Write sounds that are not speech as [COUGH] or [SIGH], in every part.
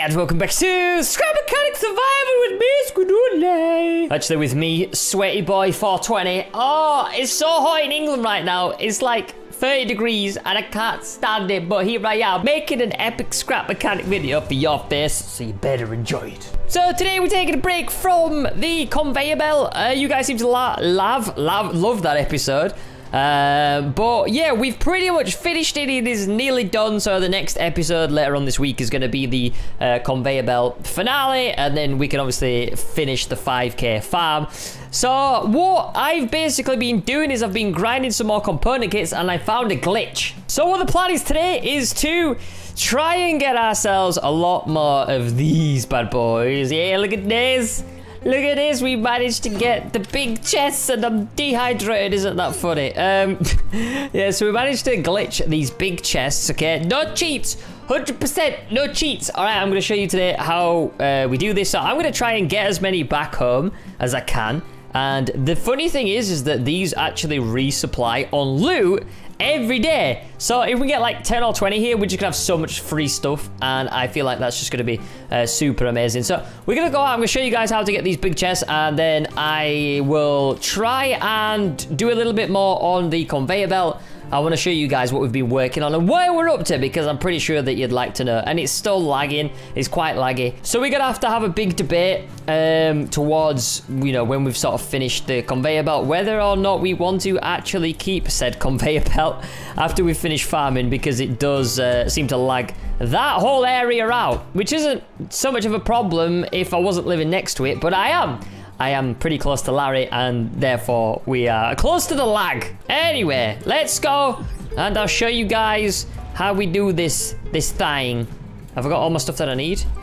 and welcome back to Scrap Mechanic Survival with me, Squidule. Actually, with me, Sweaty Boy 420. Oh, it's so hot in England right now. It's like 30 degrees and I can't stand it, but here I am making an epic scrap mechanic video for your face, so you better enjoy it. So today we're taking a break from the conveyor belt. Uh, you guys seem to la love, love, love that episode. Uh, but yeah, we've pretty much finished it. It is nearly done. So the next episode later on this week is going to be the uh, conveyor belt finale, and then we can obviously finish the 5k farm. So what I've basically been doing is I've been grinding some more component kits, and I found a glitch. So what the plan is today is to try and get ourselves a lot more of these bad boys. Yeah, look at this. Look at this, we managed to get the big chests and I'm dehydrated, isn't that funny? Um, [LAUGHS] yeah, so we managed to glitch these big chests, okay? No cheats, 100% no cheats. All right, I'm gonna show you today how uh, we do this. So I'm gonna try and get as many back home as I can. And the funny thing is, is that these actually resupply on loot every day. So if we get like 10 or 20 here, we're just gonna have so much free stuff. And I feel like that's just gonna be uh, super amazing. So we're gonna go out, I'm gonna show you guys how to get these big chests. And then I will try and do a little bit more on the conveyor belt I want to show you guys what we've been working on and where we're up to because I'm pretty sure that you'd like to know. And it's still lagging. It's quite laggy. So we're going to have to have a big debate um, towards, you know, when we've sort of finished the conveyor belt, whether or not we want to actually keep said [LAUGHS] conveyor belt after we finish farming because it does uh, seem to lag that whole area out, which isn't so much of a problem if I wasn't living next to it, but I am. I am pretty close to Larry, and therefore we are close to the lag. Anyway, let's go, and I'll show you guys how we do this this thing. Have I got all my stuff that I need? [LAUGHS]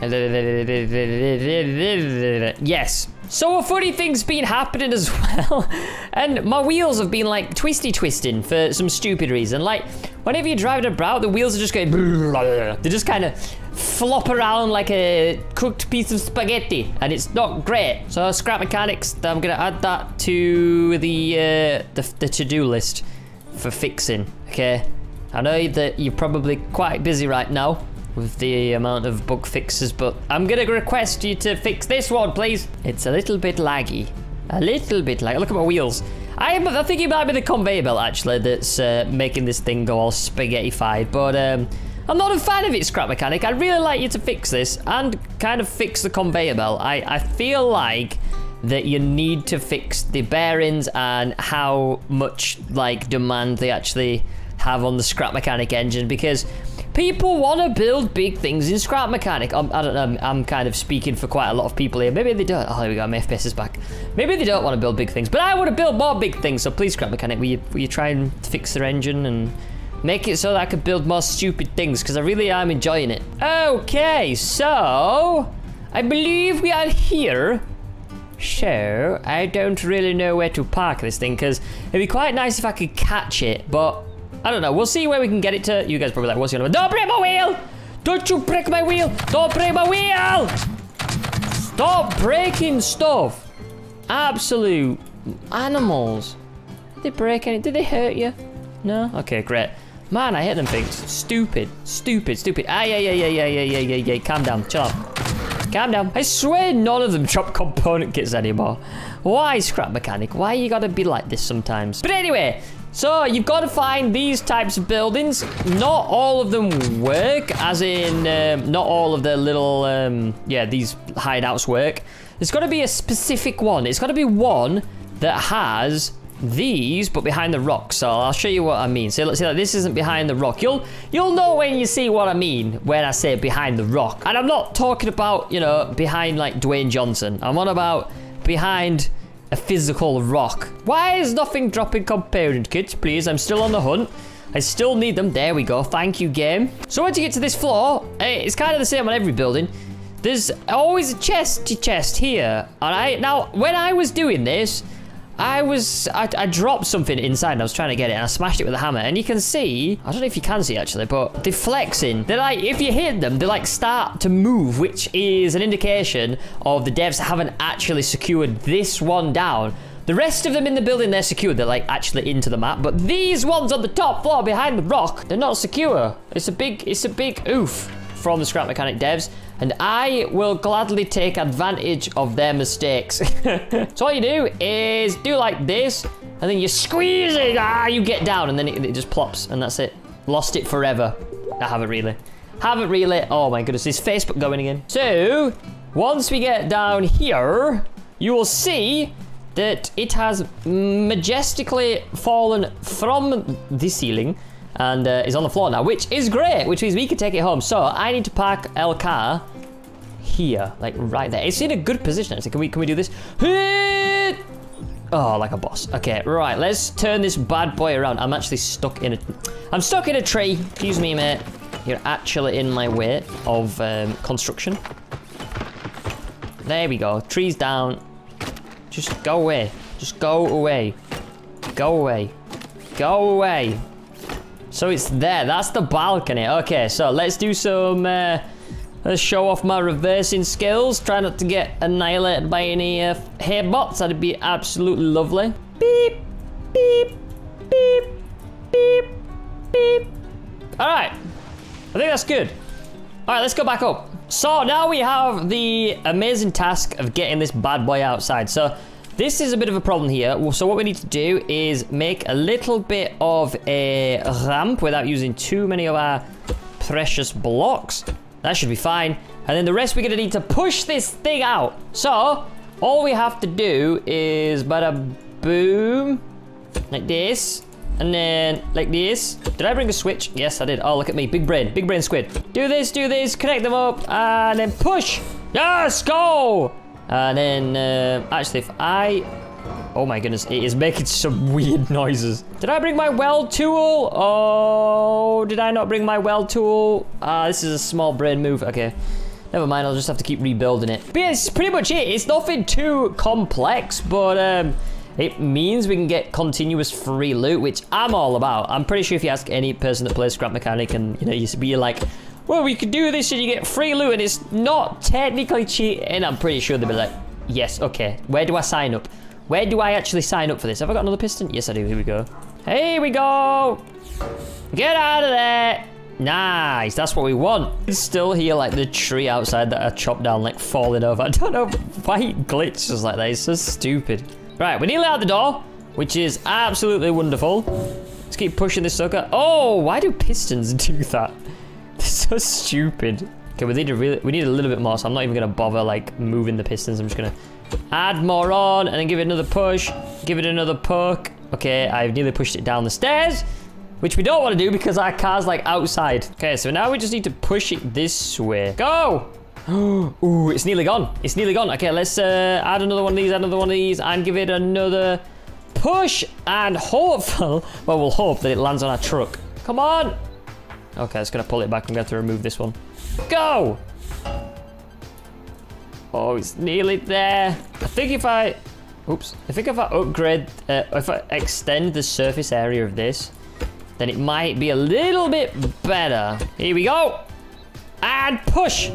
Yes. So a funny thing's been happening as [LAUGHS] well. and my wheels have been like twisty twisting for some stupid reason. Like, whenever you're driving about, the wheels are just going... [LAUGHS] They just kind of flop around like a cooked piece of spaghetti. And it's not great. So scrap mechanics, I'm going to add that to the, uh, the, the to-do list for fixing. Okay. I know that you're probably quite busy right now with the amount of bug fixes, but I'm gonna request you to fix this one, please. It's a little bit laggy. A little bit laggy. Look at my wheels. I'm, I think it might be the conveyor belt, actually, that's uh, making this thing go all spaghetti-fied, but um, I'm not a fan of it, Scrap Mechanic. I'd really like you to fix this and kind of fix the conveyor belt. I, I feel like that you need to fix the bearings and how much, like, demand they actually have on the Scrap Mechanic engine, because People want to build big things in Scrap Mechanic. I'm, I do not know, I'm kind of speaking for quite a lot of people here. Maybe they don't. Oh, here we go, my FPS is back. Maybe they don't want to build big things, but I want to build more big things. So please, Scrap Mechanic, will you, will you try and fix their engine and make it so that I can build more stupid things? Because I really am enjoying it. Okay, so I believe we are here. So, I don't really know where to park this thing because it'd be quite nice if I could catch it, but I don't know. We'll see where we can get it to. You guys probably like, what's going on? Don't break my wheel! Don't you break my wheel! Don't break my wheel! Stop breaking stuff! Absolute animals. Did they break any? Did they hurt you? No? Okay, great. Man, I hit them things. Stupid. Stupid, stupid. Ah, yeah, yeah, yeah, yeah, yeah, yeah, yeah, yeah. Calm down. Chill out. Calm down. I swear none of them drop [LAUGHS] component kits anymore. Why, Scrap Mechanic? Why you gotta be like this sometimes? But anyway, so you've got to find these types of buildings. Not all of them work, as in um, not all of the little, um, yeah, these hideouts work. There's got to be a specific one. It's got to be one that has these, but behind the rock. So I'll show you what I mean. So let's see, like, this isn't behind the rock. You'll you'll know when you see what I mean when I say behind the rock. And I'm not talking about, you know, behind like Dwayne Johnson. I'm on about behind a physical rock. Why is nothing dropping component kits, please? I'm still on the hunt. I still need them. There we go. Thank you, game. So once you get to this floor, eh, it's kind of the same on every building. There's always a chest to chest here. All right. Now, when I was doing this, I was, I, I, dropped something inside and I was trying to get it and I smashed it with a hammer and you can see, I don't know if you can see actually, but they're flexing. They're like, if you hit them, they like start to move, which is an indication of the devs haven't actually secured this one down. The rest of them in the building, they're secure. They're like actually into the map. But these ones on the top floor behind the rock, they're not secure. It's a big, it's a big oof from the Scrap Mechanic devs, and I will gladly take advantage of their mistakes. [LAUGHS] so all you do is do like this, and then you squeeze it, ah, you get down, and then it, it just plops, and that's it. Lost it forever. I haven't really. Haven't really. Oh my goodness, is Facebook going again? So, once we get down here, you will see that it has majestically fallen from the ceiling and uh, is on the floor now, which is great, which means we can take it home. So I need to park El car here, like right there. It's in a good position. So can we can we do this? Oh, like a boss. Okay, right. Let's turn this bad boy around. I'm actually stuck in a. I'm stuck in a tree. Excuse me, mate. You're actually in my way of um, construction. There we go. Trees down. Just go away. Just go away. Go away. Go away. So it's there. That's the balcony. Okay, so let's do some... Uh, let's show off my reversing skills. Try not to get annihilated by any uh, hay bots. That'd be absolutely lovely. Beep. Beep. Beep. Beep. Beep. All right. I think that's good. All right, let's go back up. So now we have the amazing task of getting this bad boy outside. So this is a bit of a problem here. So what we need to do is make a little bit of a ramp without using too many of our precious blocks. That should be fine. And then the rest we're gonna need to push this thing out. So all we have to do is bada boom, like this. And then, like this. Did I bring a switch? Yes, I did. Oh, look at me. Big brain. Big brain squid. Do this, do this. Connect them up. And then push. Yes, go. And then, uh, actually, if I... Oh my goodness, it is making [LAUGHS] some weird noises. Did I bring my weld tool? Oh, did I not bring my weld tool? Ah, uh, this is a small brain move. Okay. Never mind, I'll just have to keep rebuilding it. But yeah, it's pretty much it. It's nothing too complex, but um, it means we can get continuous free loot, which I'm all about. I'm pretty sure if you ask any person that plays Scrap Mechanic and, you know, you'd be like, well, we could do this and you get free loot and it's not technically cheating, I'm pretty sure they'll be like, yes, okay. Where do I sign up? Where do I actually sign up for this? Have I got another piston? Yes, I do. Here we go. Here we go. Get out of there. Nice, that's what we want. It's still here like the tree outside that I chopped down, like falling over. [LAUGHS] I don't know why it glitches like that. It's so stupid. Right, we're nearly out the door, which is absolutely wonderful. Let's keep pushing this sucker. Oh, why do pistons [LAUGHS] do that? [LAUGHS] So stupid. Okay, we need a really, we need a little bit more, so I'm not even gonna bother like moving the pistons. I'm just gonna add more on and then give it another push, give it another poke. Okay, I've nearly pushed it down the stairs, which we don't want to do because our car's like outside. Okay, so now we just need to push it this way. Go! [GASPS] Ooh, it's nearly gone. It's nearly gone. Okay, let's uh, add another one of these, add another one of these, and give it another push. And hopeful, [LAUGHS] well, we'll hope that it lands on our truck. Come on. Okay, it's going to pull it back. I'm going to have to remove this one. Go. Oh, it's nearly there. I think if I... Oops. I think if I upgrade... Uh, if I extend the surface area of this, then it might be a little bit better. Here we go. And push.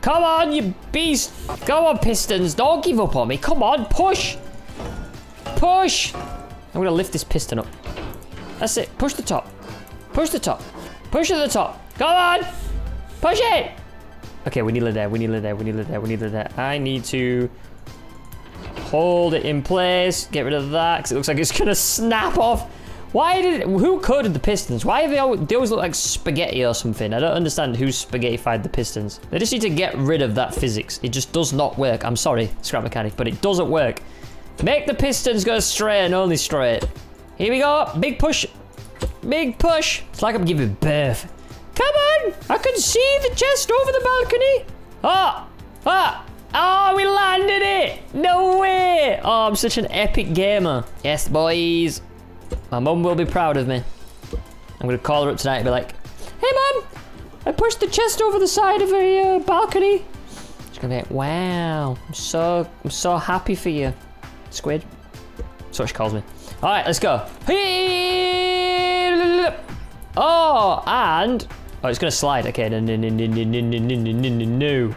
Come on, you beast. Go on, Pistons. Don't give up on me. Come on, push. Push. I'm going to lift this piston up. That's it. Push the top. Push the top. Push to the top. Come on. Push it. Okay, we need it there. We need it there. We need it there. We need it there. I need to hold it in place. Get rid of that because it looks like it's going to snap off. Why did It, who coded the Pistons? Why have they always, they always look like spaghetti or something? I don't understand who spaghettified the Pistons. They just need to get rid of that physics. It just does not work. I'm sorry, scrap mechanic, but it doesn't work. Make the Pistons go straight and only straight. Here we go. Big push. Big push. It's like I'm giving birth. Come on. I can see the chest over the balcony. Ah. Ah. Oh, we landed it! No way! Oh, I'm such an epic gamer. Yes, boys. My mum will be proud of me. I'm gonna call her up tonight and be like, Hey mum, I pushed the chest over the side of a uh, balcony. She's gonna be like, wow, I'm so, I'm so happy for you, squid. That's what she calls me. All right, let's go. Oh, and, oh, it's gonna slide. Okay, no, no, no, no, no, no, no, no, no, no, no.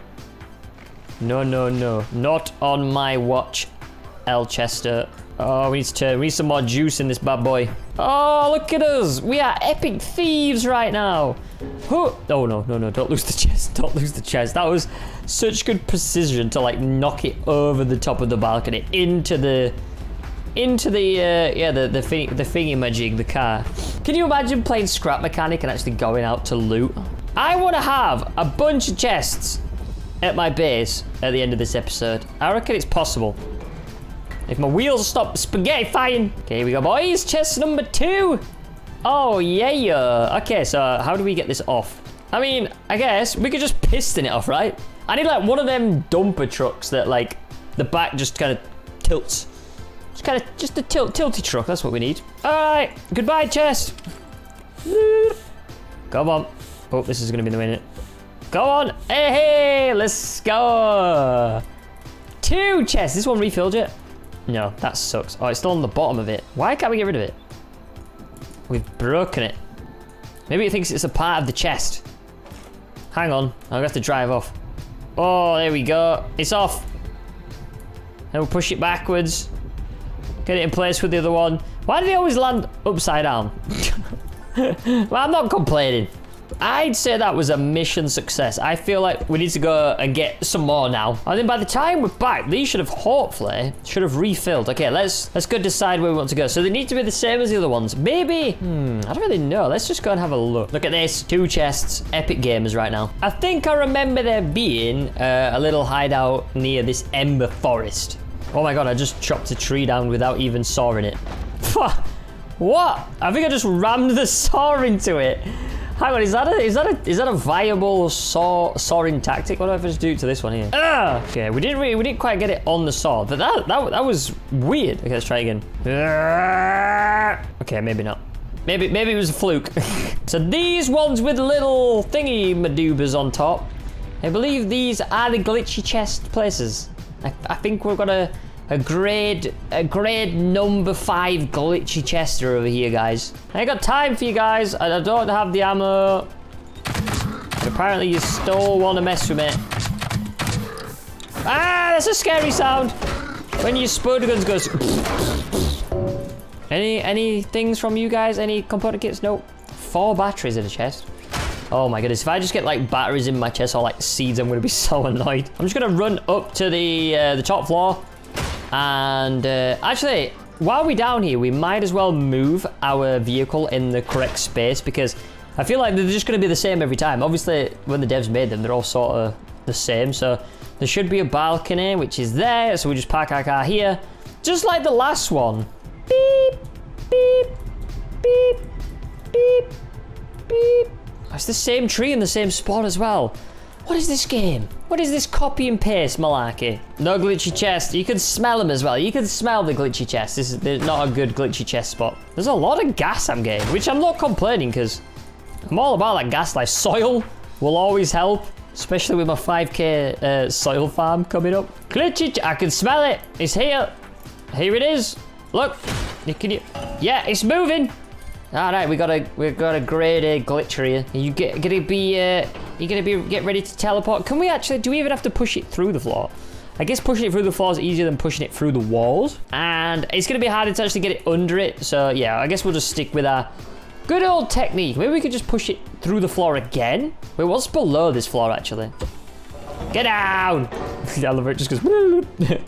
No, no, no, not on my watch, Elchester. Oh, we need to turn. We need some more juice in this bad boy. Oh, look at us. We are epic thieves right now. Oh, no, no, no. Don't lose the chest. Don't lose the chest. That was such good precision to like knock it over the top of the balcony into the into the uh, yeah the the thing the thingy majig the car. Can you imagine playing scrap mechanic and actually going out to loot? I want to have a bunch of chests at my base at the end of this episode. I reckon it's possible. If my wheels stop spaghetti flying. Okay, here we go, boys. Chest number two. Oh, yeah. Okay, so how do we get this off? I mean, I guess we could just piston it off, right? I need like one of them dumper trucks that like the back just kind of tilts. Kind of, just a tilt, tilty truck. That's what we need. All right. Goodbye, chest. Come on. Oh, this is going to be the minute. Go on. Hey, hey, let's go. Two chests. This one refilled yet? No, that sucks. Oh, it's still on the bottom of it. Why can't we get rid of it? We've broken it. Maybe it thinks it's a part of the chest. Hang on. To have to drive off. Oh, there we go. It's off. And we'll push it backwards. Get it in place with the other one. Why do they always land upside down? [LAUGHS] well, I'm not complaining. I'd say that was a mission success. I feel like we need to go and get some more now. I think by the time we're back, these should have hopefully should have refilled. Okay, let's let's go decide where we want to go. So they need to be the same as the other ones. Maybe, hmm, I don't really know. Let's just go and have a look. Look at this, two chests, epic gamers right now. I think I remember there being uh, a little hideout near this ember forest. Oh my god, I just chopped a tree down without even sawing it. [LAUGHS] what? I think I just rammed the saw into it. Hang on, is that a is that a is that a viable saw sawing tactic? What do I just do to this one here? Ugh. Okay, we didn't really we didn't quite get it on the saw. But that that that was weird. Okay, let's try again. Okay, maybe not. Maybe maybe it was a fluke. [LAUGHS] so these ones with little thingy madoobas on top. I believe these are the glitchy chest places. I, I think we've got a a grade, a grade number five glitchy chester over here, guys. I ain't got time for you guys. I don't have the ammo. Apparently you still want to mess with me. Ah, that's a scary sound. When your spud guns goes. [LAUGHS] any, any things from you guys? Any component kits? Nope. Four batteries in the chest. Oh my goodness, if I just get like batteries in my chest or like seeds, I'm gonna be [LAUGHS] so annoyed. I'm just gonna run up to the uh, the top floor and uh, actually, while we're down here, we might as well move our vehicle in the correct space because I feel like they're just to be the same every time. Obviously, when the devs made them, they're all sort of the same. So there should be a balcony, which is there. So we just park our car here, just like the last one. Beep, beep, beep, beep, beep. It's the same tree in the same spot as well. What is this game? What is this copy and paste malarkey? No glitchy chest. You can smell them as well. You can smell the glitchy chest. This is not a good glitchy chest spot. There's a lot of gas I'm getting, which I'm not complaining because I'm all about that gas life. Soil will always help, especially with my 5k uh, soil farm coming up. Glitchy, I can smell it. It's here. Here it is. Look, can you? Yeah, it's moving. All right, we got a we got a great uh, glitcher here. You get gonna be uh, you gonna be get ready to teleport? Can we actually? Do we even have to push it through the floor? I guess pushing it through the floor is easier than pushing it through the walls, and it's gonna be harder to actually get it under it. So yeah, I guess we'll just stick with our good old technique. Maybe we could just push it through the floor again. Wait, what's below this floor actually? Get down! [LAUGHS] the elevator just goes. [LAUGHS]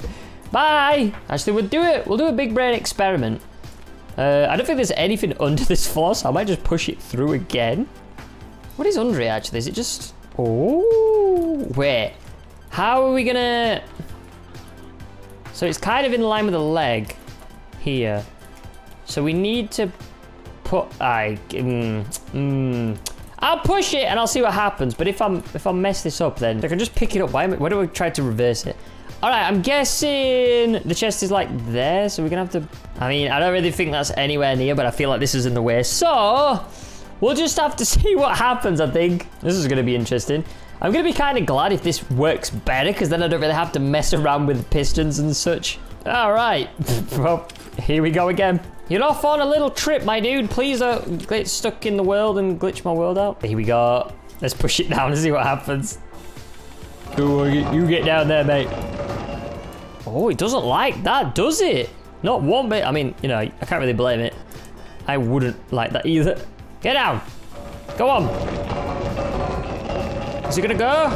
Bye. Actually, we'll do it. We'll do a big brain experiment. Uh, I don't think there's anything [LAUGHS] under this floor, so I might just push it through again. What is under it, actually? Is it just... Oh, wait. How are we gonna... So it's kind of in line with the leg here. So we need to put... I... Mm, mm, I'll push it and I'll see what happens. But if I'm if I mess this up, then I can just pick it up. Why, am, why do I try to reverse it? All right, I'm guessing the chest is like there, so we're gonna have to... I mean, I don't really think that's anywhere near, but I feel like this is in the way. So, we'll just have to [LAUGHS] see what happens, I think. This is gonna be interesting. I'm gonna be kind of glad if this works better, because then I don't really have to mess around with pistons and such. All right, [LAUGHS] well, here we go again. You're off on a little trip, my dude. Please don't get stuck in the world and glitch my world out. Here we go. Let's push it down and see what happens. You get down there, mate. Oh, it doesn't like that, does it? Not one bit. I mean, you know, I can't really blame it. I wouldn't like that either. Get down. Go on. Is it gonna go?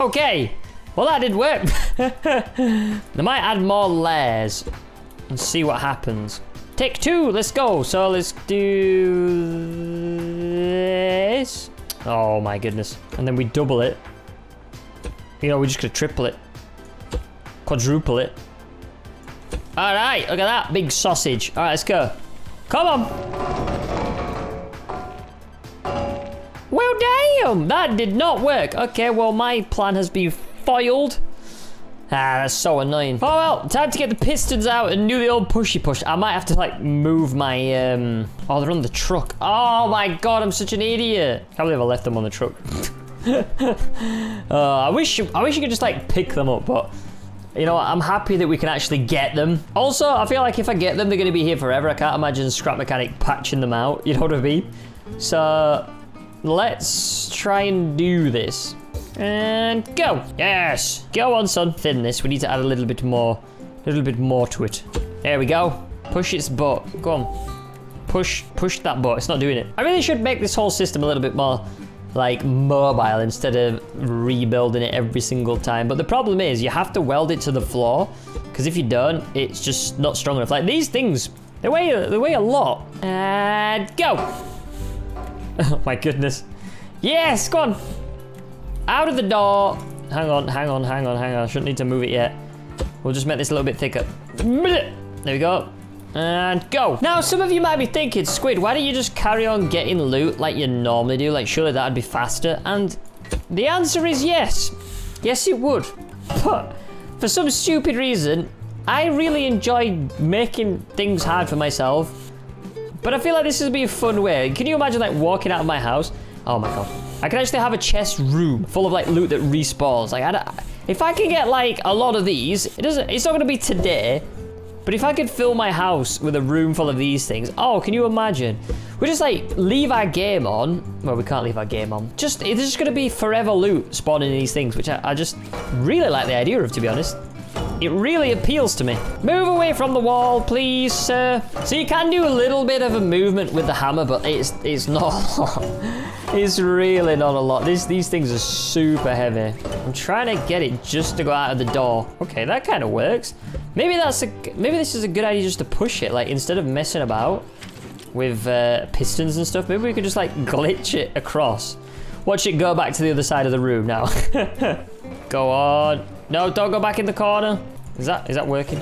Okay. Well, that did work. [LAUGHS] they might add more layers and see what happens. Take two, let's go. So let's do this. Oh my goodness. And then we double it. You know, we're just gonna triple it. Quadruple it. All right, look at that big sausage. All right, let's go. Come on. Well, damn, that did not work. Okay, well, my plan has been foiled. Ah, that's so annoying. Oh well, time to get the pistons out and do the old pushy push. I might have to like move my, um, oh, they're on the truck. Oh my God, I'm such an idiot. I can't believe I left them on the truck. [LAUGHS] uh, I wish, I wish you could just like pick them up, but you know, what? I'm happy that we can actually get them. Also, I feel like if I get them, they're going to be here forever. I can't imagine Scrap Mechanic patching them out. [LAUGHS] You know what I mean? So, let's try and do this. And go. Yes. Go on, son. Thin this. We need to add a little bit more, a little bit more to it. There we go. Push its butt. Go on. Push, push that butt. It's not doing it. I really should make this whole system a little bit more like mobile instead of rebuilding it every single time. But the problem is you have to weld it to the floor because if you don't, it's just not strong enough. Like these things, they weigh, they weigh a lot. And go. [LAUGHS] Oh my goodness. Yes, go on. Out of the door. Hang on, hang on, hang on, hang on. I shouldn't need to move it yet. We'll just make this a little bit thicker. There we go. And go. Now, some of you might be thinking, Squid, why don't you just carry on getting loot like you normally do? Like, surely that'd be faster. And the answer is yes. Yes, it would. But for some stupid reason, I really enjoy making things hard for myself. But I feel like this would be a fun way. Can you imagine like walking out of my house? Oh my god. I can actually have a chest room full of like loot that respawns. Like, I if I can get like a lot of these, it doesn't. It's not gonna be today, but if I could fill my house with a room full of these things, oh, can you imagine? We just like leave our game on. Well, we can't leave our game on. Just it's just gonna be forever loot spawning these things, which I, I just really like the idea of, to be honest. It really appeals to me. Move away from the wall, please, sir. So you can do a little bit of a movement with the hammer, but it's it's not a lot. [LAUGHS] It's really not a lot. These these things are super heavy. I'm trying to get it just to go out of the door. Okay, that kind of works. Maybe that's a maybe this is a good idea just to push it. Like instead of messing about with uh, pistons and stuff, maybe we could just like glitch it across. Watch it go back to the other side of the room now. [LAUGHS] go on. No, don't go back in the corner. Is that is that working?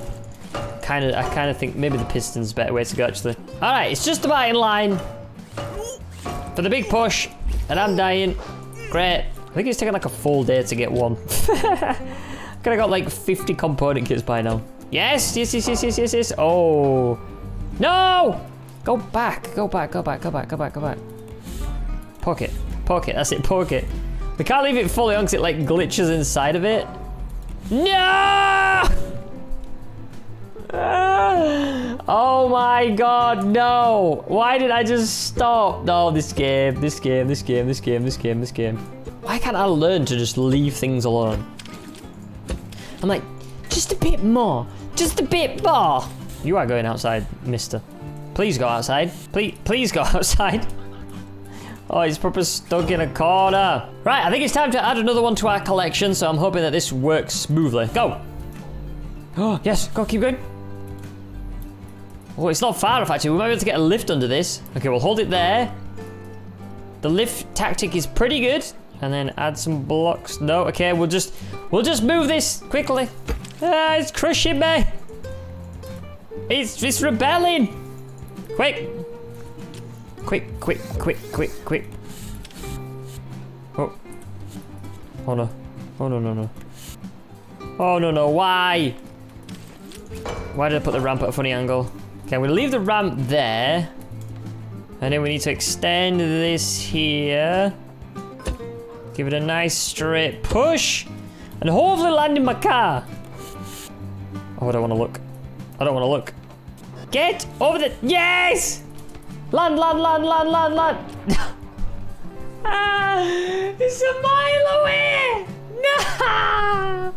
Kind of, I kind of think maybe the piston's a better way to go actually. All right, it's just about in line for the big push, and I'm dying. Great. I think it's taken like a full day to get one. [LAUGHS] Have got like 50 component kits by now. Yes, yes, yes, yes, yes, yes, yes. Oh. No! Go back, go back, go back, go back, go back, go back. Poke it, that's it, poke it. We can't leave it fully on because it like glitches inside of it. No! Oh my god, no! Why did I just stop? No, this game, this game, this game, this game, this game, this game. Why can't I learn to just leave things alone? I'm like, just a bit more, just a bit more. You are going outside, mister. Please go outside. Please, please go [LAUGHS] outside. Oh, he's proper stuck in a corner. Right, I think it's time to add another one to our collection, so I'm hoping that this works smoothly. Go. [GASPS] Oh, yes, go, keep going. Oh, it's not far off, actually. We might be able to get a lift under this. Okay, we'll hold it there. The lift tactic is pretty good. And then add some blocks. No, okay, we'll just, we'll just move this quickly. Ah, it's crushing me. It's, it's rebelling. Quick, Quick, quick, quick, quick, quick. Oh. Oh no. Oh no, no, no. Oh no, no, why? Why did I put the ramp at a funny angle? Okay, gonna leave the ramp there. And then we need to extend this here. Give it a nice straight push. And hopefully land in my car. Oh, I don't want to look. I don't want to look. Get over the... Yes! Land, land, land, land, land, land. ah, it's a mile away. No.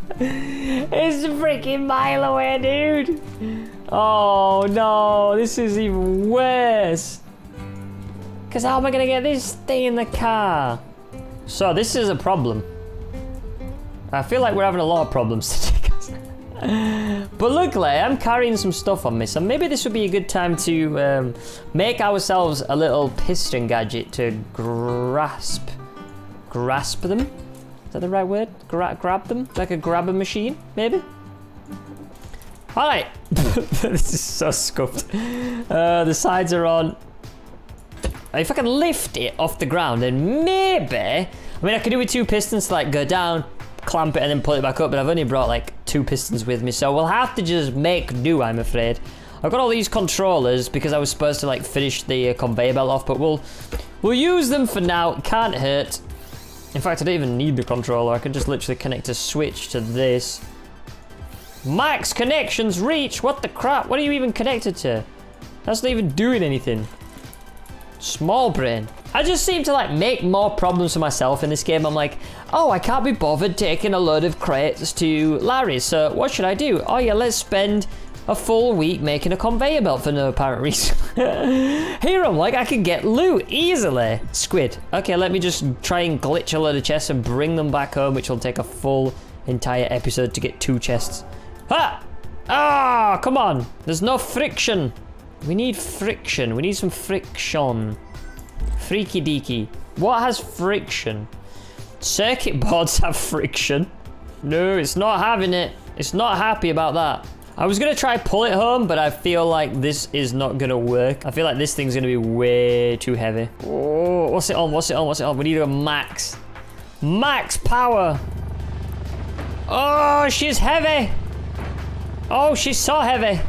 It's a freaking mile away, dude. Oh no, this is even worse. Because how am I going to get this thing in the car? So this is a problem. I feel like we're having a lot of problems today, but luckily, I'm carrying some stuff on me, so maybe this would be a good time to um, make ourselves a little piston gadget to grasp, grasp them. Is that the right word? Gra grab them? Like a grabber machine, maybe? All right. [LAUGHS] this is so scuffed. Uh, the sides are on. If I can lift it off the ground, then maybe... I mean, I could do with two pistons to, like, go down, clamp it, and then pull it back up, but I've only brought, like, two pistons with me, so we'll have to just make do, I'm afraid. I've got all these controllers because I was supposed to, like, finish the uh, conveyor belt off, but we'll, we'll use them for now. Can't hurt. In fact, I don't even need the controller. I can just literally connect a switch to this. Max connections reach. What the crap? What are you even connected to? That's not even doing anything. Small brain. I just seem to like make more problems for myself in this game. I'm like, oh, I can't be bothered taking a load of crates to Larry's. So what should I do? Oh yeah, let's spend a full week making a conveyor belt for no apparent [LAUGHS] reason. Here I'm like, I can get loot easily. Squid. Okay, let me just try and glitch a load of chests and bring them back home, which will take a full entire episode to get two chests. Ha! Ah, come on. There's no friction. We need friction. We need some friction. Freaky deaky. What has friction? Circuit boards [LAUGHS] have friction. No, it's not having it. It's not happy about that. I was gonna try pull it home, but I feel like this is not gonna work. I feel like this thing's gonna be way too heavy. Oh, what's it on? What's it on? What's it on? We need a max. Max power. Oh, she's heavy. Oh, she's so heavy.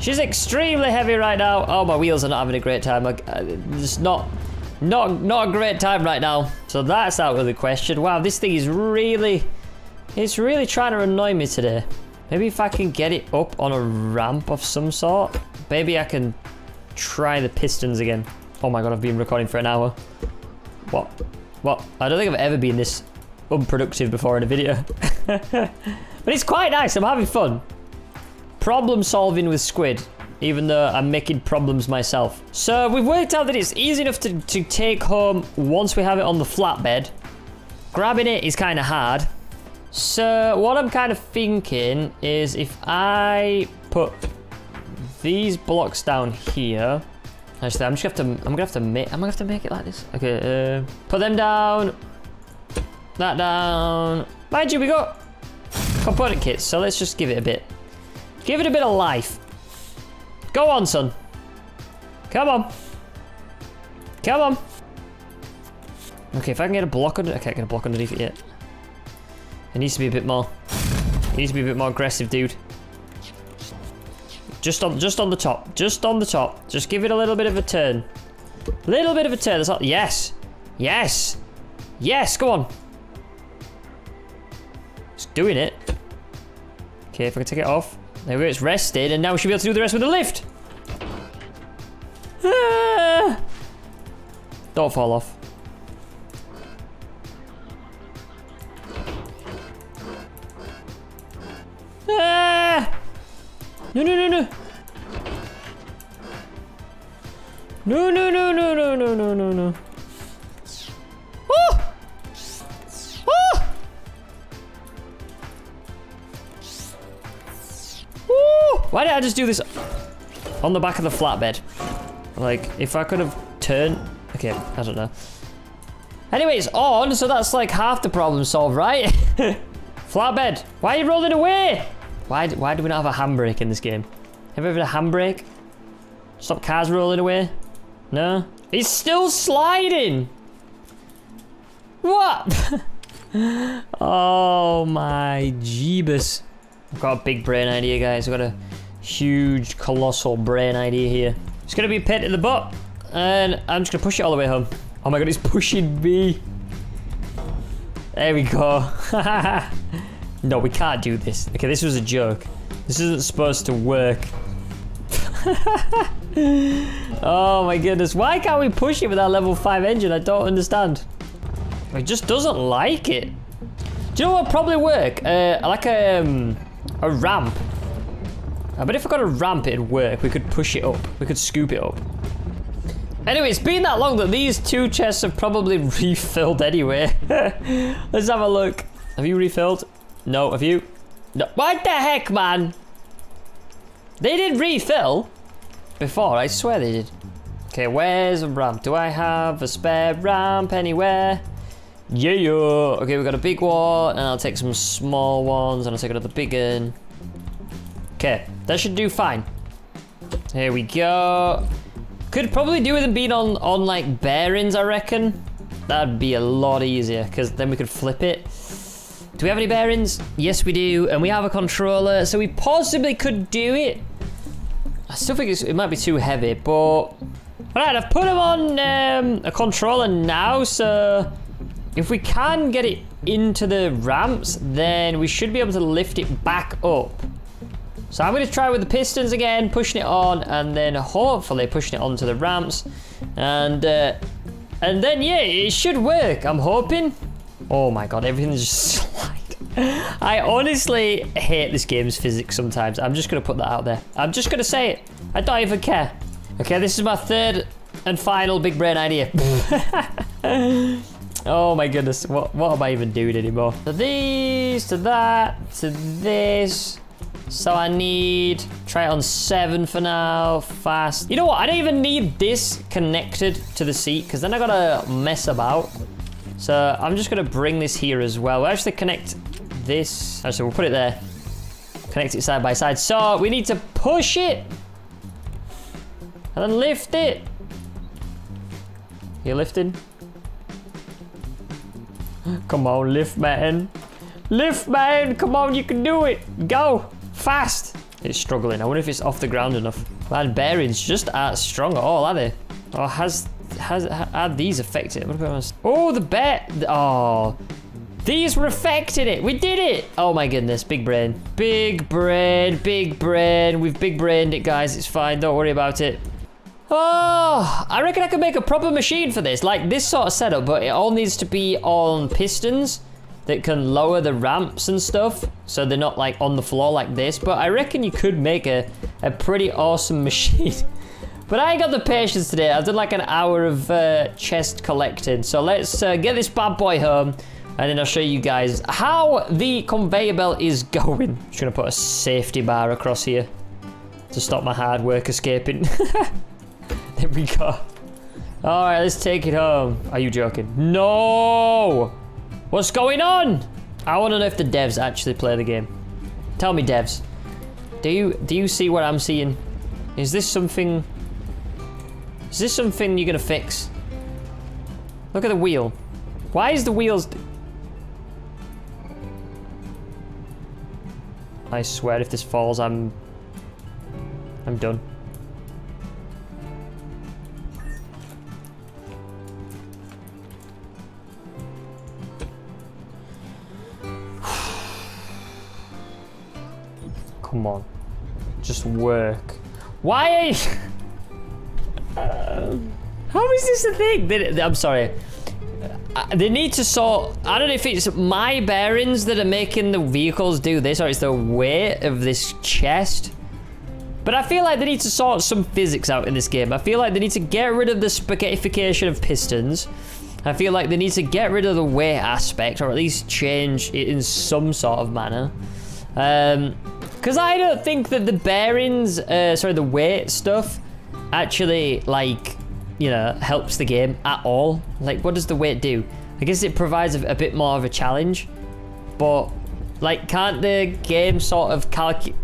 She's extremely heavy right now. Oh, my wheels are not having a great time. Uh, it's not, not, not a great time right now. So that's out of the question. Wow, this thing is really, it's really trying to annoy me today. Maybe if I can get it up on a ramp of some sort. Maybe I can try the pistons again. Oh my god, I've been recording for an hour. What? What? I don't think I've ever been this unproductive before in a video. [LAUGHS] but it's quite nice. I'm having fun problem solving with squid, even though I'm making problems myself. So we've worked out that it's easy enough to, to take home once we have it on the flatbed. Grabbing it is kind of hard. So what I'm kind of thinking is if I put these blocks down here. Actually, I'm just gonna have to. I'm gonna have to make. I'm gonna have to make it like this. Okay. Uh, put them down. That down. Mind you, we got component kits, so let's just give it a bit. Give it a bit of life. Go on, son. Come on. Come on. Okay, if I can get a block under... I can't get a block underneath it yet. It needs to be a bit more... It needs to be a bit more aggressive, dude. Just on, just on the top. Just on the top. Just give it a little bit of a turn. Little bit of a turn. That's all. Yes. Yes. Yes. Go on. It's doing it. Okay, if I can take it off. There it's rested, and now we should be able to do the rest with the lift. Ah. Don't fall off. Ah. No, no. No, I just do this on the back of the flatbed? Like, if I could have turned... Okay, I don't know. Anyway, it's on, so that's like half the problem solved, right? [LAUGHS] flatbed, why are you rolling away? Why, why do we not have a handbrake in this game? Have you ever had a handbrake? Stop cars rolling away? No? It's still sliding! What? [LAUGHS] oh my jeebus. I've got a big brain idea, guys. I've got a huge, colossal brain idea here. It's gonna be a pit in the butt, and I'm just gonna push it all the way home. Oh my god, it's [LAUGHS] pushing me. There we go. [LAUGHS] no, we can't do this. Okay, this was a joke. This isn't supposed to work. [LAUGHS] oh my goodness, why can't we push it with our level 5 engine? I don't understand. It just doesn't like it. Do you know what probably work? Uh, like a, um, a ramp. But if I got a ramp, it'd work. We could push it up. We could scoop it up. Anyway, it's been that long that these two chests have probably [LAUGHS] refilled anyway. [LAUGHS] Let's have a look. Have you refilled? No, have you? No. What the heck, man? They did refill before, I swear they did. Okay, where's a ramp? Do I have a spare ramp anywhere? Yeah, yeah. Okay, we've got a big one, and I'll take some small ones, and I'll take another big one. Okay, that should do fine. Here we go. Could probably do with them being on, on like bearings, I reckon. That'd be a lot easier, because then we could flip it. Do we have any bearings? Yes, we do, and we have a controller, so we possibly could do it. I still think it might be too heavy, but... Alright, I've put them on um, a controller now, so... If we can get it into the ramps, then we should be able to lift it back up. So I'm going to try with the pistons again, pushing it on, and then hopefully pushing it onto the ramps. And, uh, and then, yeah, it should work, I'm hoping. Oh my god, everything's just [LAUGHS] slide. I honestly hate this game's physics sometimes. I'm just going to put that out there. I'm just going to say it. I don't even care. Okay, this is my third and final big brain idea. [LAUGHS] oh my goodness, what, what am I even doing anymore? To these, to that, to this. So I need, try it on seven for now, fast. You know what, I don't even need this connected to the seat because then I gotta mess about. So I'm just gonna bring this here as well. We'll actually connect this. Actually, we'll put it there. Connect it side by side. So we need to push it. And then lift it. You lifting? [GASPS] Come on, lift man. Lift man, come on, you can do it. Go, fast. It's struggling. I wonder if it's off the ground enough. Man, bearings just aren't strong at all, are they? Or has has are these affected? Oh, the bear. Oh, these were affecting it. We did it. Oh my goodness, big brain, big brain, big brain. We've big brained it, guys. It's fine. Don't worry about it. Oh, I reckon I could make a proper machine for this, like this sort of setup, but it all needs to be on pistons that can lower the ramps and stuff, so they're not like on the floor like this, but I reckon you could make a, a pretty awesome [LAUGHS] machine. but I got the patience today. I've done like an hour of uh, chest collecting, so let's uh, get this bad boy home, and then I'll show you guys how the conveyor belt is [LAUGHS] going. I'm just gonna put a safety bar across here to stop my hard work escaping. [LAUGHS] There we go. All right, let's take it home. Are you joking? No! What's going on? I want to know if the devs actually play the game. Tell me, devs. Do you do you see what I'm seeing? Is this something? Is this something you're gonna fix? Look at the wheel. Why is the wheels? I swear, if this falls, I'm I'm done. Come on. Just work. Why. [LAUGHS] How is this a thing? I'm sorry. Uh, they need to sort... I don't know if it's my bearings that are making the vehicles do this or it's the weight of this chest. But I feel like they need to sort some physics out in this game. I feel like they need to get rid of the spaghettification of pistons. I feel like they need to get rid of the weight aspect or at least change it in some sort of manner. Um, because I don't think that the bearings, uh, sorry, the weight stuff actually, like, you know, helps the game at all. Like, what does the weight do? I guess it provides a, a bit more of a challenge. But, like, can't the game sort of calcu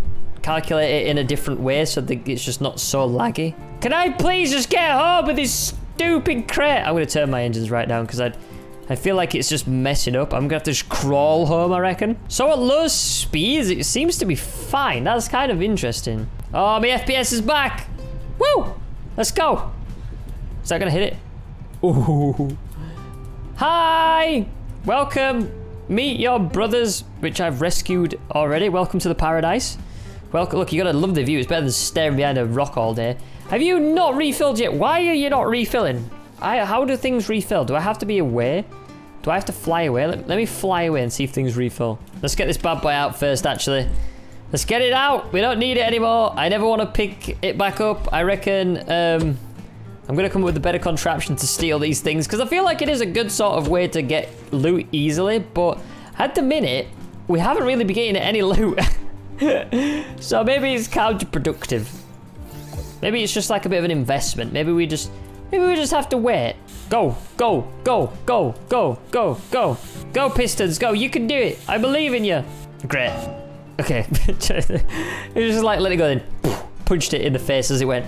calculate it in a different way so that it's just not so laggy? Can I please just get home with this stupid crate? I'm going to turn my engines right down because I'd... I feel like it's just messing up. I'm gonna have to just crawl home, I reckon. So at low speeds, it seems to be fine. That's kind of interesting. Oh, my FPS is back. Woo! Let's go. Is that gonna hit it? Ooh. Hi! Welcome. Meet your brothers, which I've rescued already. Welcome to the paradise. Welcome. Look, you gotta love the view. It's better than staring behind a rock all day. Have you not refilled yet? Why are you not refilling? I, how do things refill? Do I have to be away? Do I have to fly away? Let, let me fly away and see if things refill. Let's get this bad boy out first, actually. Let's get it out. We don't need it anymore. I never want to pick it back up. I reckon um, I'm going to come up with a better contraption to steal these things because I feel like it is a good sort of way to get loot easily. But at the minute, we haven't really been getting any [LAUGHS] loot. so maybe it's counterproductive. Maybe it's just like a bit of an investment. Maybe we just, maybe we just have to wait. Go, go, go, go, go, go, go. Go, Pistons, go. You can do it. I believe in you. Great. Okay. [LAUGHS] it just like, let it go then. Punched it in the face as it went.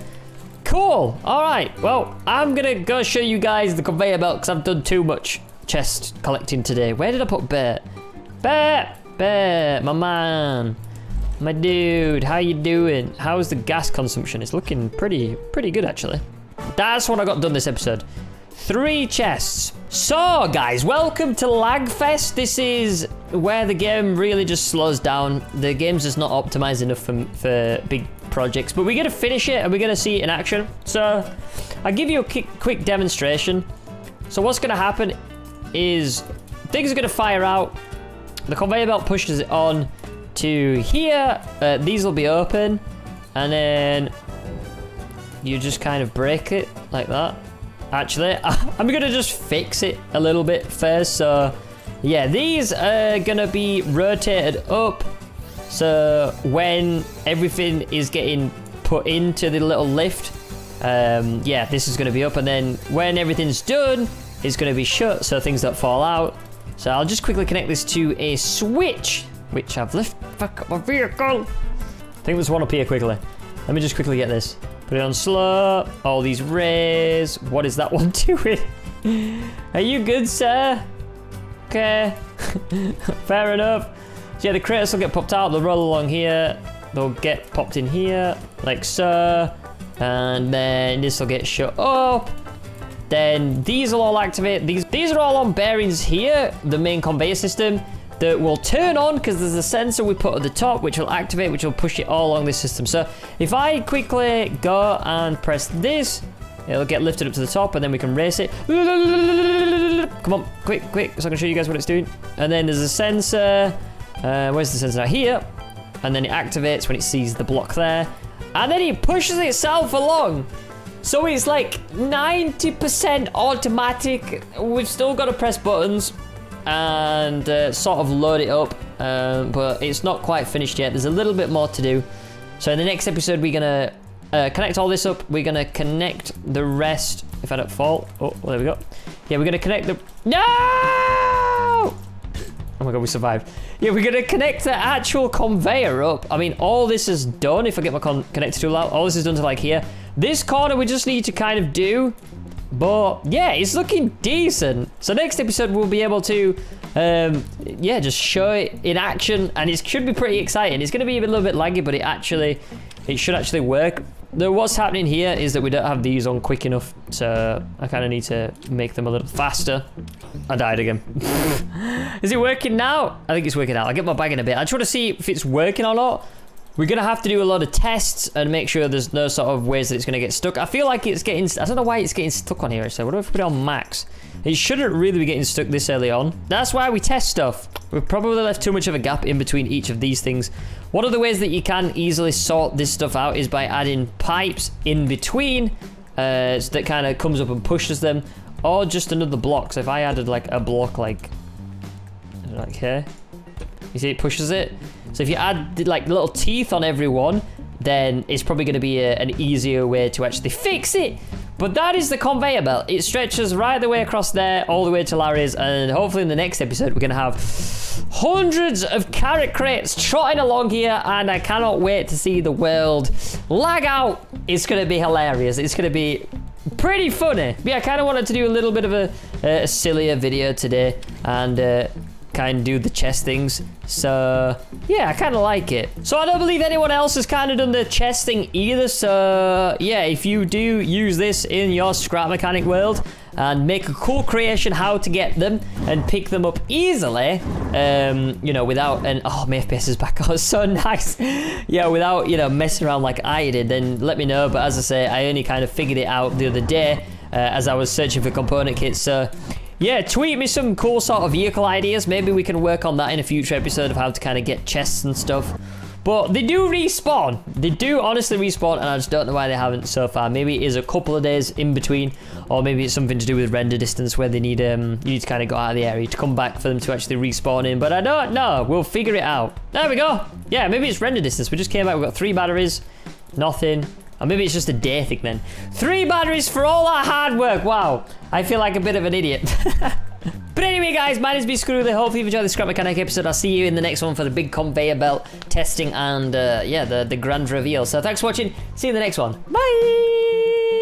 Cool. All right. Well, I'm going to go show you guys the conveyor belt because I've done too much chest collecting today. Where did I put Bear? Bear! Bear, my man. My dude, how you doing? How's the gas consumption? It's looking pretty, pretty good actually. That's what I got done this episode. Three chests. So, guys, welcome to Lagfest. This is where the game really just slows down. The game's just not optimized enough for, for big projects, but we're going to finish it and we're going to see it in action. So, I'll give you a quick demonstration. So, what's going to happen is things are going to fire out. The conveyor belt pushes it on to here. Uh, these will be open, and then you just kind of break it like that. Actually, [LAUGHS] I'm gonna just fix it a little bit first. So, yeah, these are gonna be rotated up. So when everything is getting put into the little lift, um, yeah, this is gonna be up. And then when everything's done, it's gonna be shut so things don't fall out. So I'll just quickly connect this to a switch, which I've left back up my vehicle. I think there's one up here quickly. Let me just quickly get this. Put it on slow. All these rays. What is that [LAUGHS] one doing? Are you good, sir? Okay. [LAUGHS] Fair enough. So yeah, the craters will get popped out. They'll roll along here. They'll get popped in here, like so. And then this will get shut up. Then these will all activate. These, these are all on bearings here, the main conveyor system that will turn on because there's a sensor we put at the top which will activate which will push it all along this system. So if I quickly go and press this it'll get lifted up to the top and then we can race it. Come on quick quick so I can show you guys what it's doing. And then there's a sensor uh, where's the sensor? Here. And then it activates when it sees the block there. And then it pushes itself along. So it's like 90% automatic. We've still got to press buttons and uh, sort of load it up, um, but it's not quite finished yet. There's a little bit more to do. So in the next episode, we're gonna uh, connect all this up. We're gonna connect the rest. If I don't fall, oh, well, there we go. Yeah, we're gonna connect the. No! Oh my god, we survived. Yeah, we're gonna connect the actual conveyor up. I mean, all this is done. If I get my con connector tool out, all this is done to like here. This corner we just need to kind of do but yeah, it's looking decent. So next episode we'll be able to, um, yeah, just show it in action, and it should be pretty exciting. It's going to be a little bit laggy, but it actually, it should actually work. Though what's happening here is that we don't have these on quick enough, so I kind of need to make them a little faster. I died again. [LAUGHS] is it working now? I think it's working out. I'll get my bag in a bit. I just want to see if it's working or not. We're going to have to do a lot of tests and make sure there's no sort of ways that it's going to get stuck. I feel like it's getting... I don't know why it's getting stuck on here. So what if we put it on max? It shouldn't really be getting stuck this early on. That's why we test stuff. We've probably left too much of a gap in between each of these things. One of the ways that you can easily sort this stuff out is by adding pipes in between uh, so that kind of comes up and pushes them. Or just another block. So if I added like a block like... Like here. You see it pushes it? So if you add like little teeth on everyone, then it's probably going to be a, an easier way to actually fix it. But that is the conveyor belt. It stretches right the way across there, all the way to Larry's, and hopefully in the next episode we're going to have hundreds of carrot crates trotting along here, and I cannot wait to see the world lag out. It's going to be hilarious. It's going to be pretty funny. But yeah, I kind of wanted to do a little bit of a, a sillier video today, and uh, kind of do the chest things. So, yeah, I kind of like it. So I don't believe anyone else has kind of done the chest thing either. So, yeah, if you do use this in your scrap mechanic world and make a cool creation how to get them and pick them up easily, um, you know, without, and oh, my FPS is back. [LAUGHS] Oh, so nice. yeah, without, you know, messing around like I did, then let me know. But as I say, I only kind of figured it out the other day uh, as I was searching for component kits. So, yeah, tweet me some cool sort of vehicle ideas. Maybe we can work on that in a future episode of how to kind of get chests and stuff. But they do respawn. They do honestly respawn, and I just don't know why they haven't so far. Maybe it is a couple of days in between, or maybe it's something to do with render distance where they need um you need to kind of go out of the area to come back for them to actually respawn in. But I don't know. We'll figure it out. There we go. Yeah, maybe it's render distance. We just came back. We've got three batteries. Nothing. Or maybe it's just a day thing then. Three batteries for all our hard work. Wow. I feel like a bit of an idiot. [LAUGHS] But anyway, guys, my name's B Screwly. Hopefully, you've enjoyed the Scrap Mechanic episode. I'll see you in the next one for the big conveyor belt testing and, uh, yeah, the, the grand reveal. So thanks for watching. See you in the next one. Bye!